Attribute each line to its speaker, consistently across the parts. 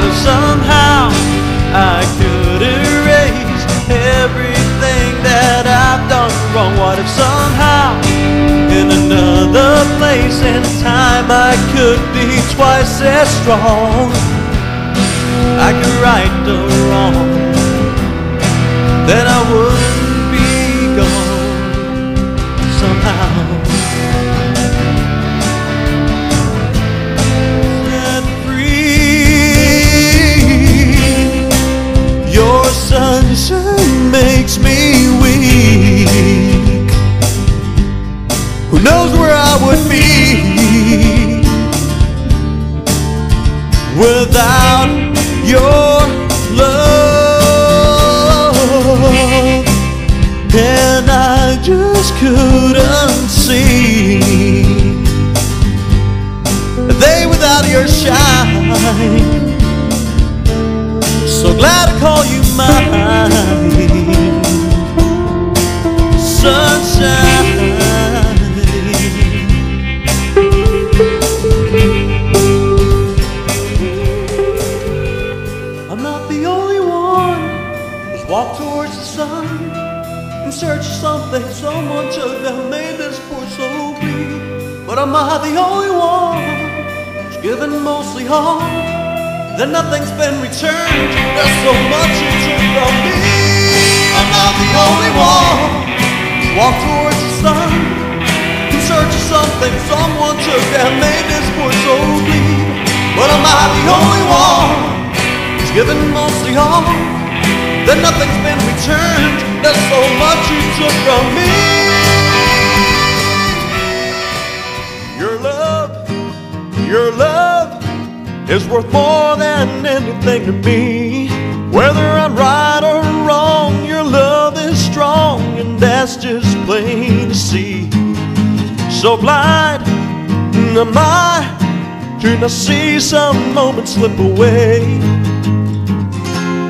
Speaker 1: What if somehow I could erase everything that I've done wrong? What if somehow in another place and time I could be twice as strong? I could right the wrong, without your love? And I just couldn't see they without your shine. So glad I call you who's walked towards the sun in search of something someone should have made this poor soul bleed. But am I the only one who's given mostly all? Then nothing's been returned. There's so much you took from me. I'm not the only one who's walked towards the sun in search something someone should have made this poor soul bleed. But am I the only one? He's given mostly all. Then nothing's been returned. There's so much you took from me. Your love, your love is worth more than anything to me. Whether I'm right or wrong, your love is strong, and that's just plain to see. So blind am I to not see some moments slip away.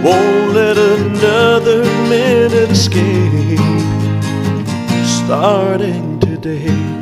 Speaker 1: Won't let another minute escape. Starting today.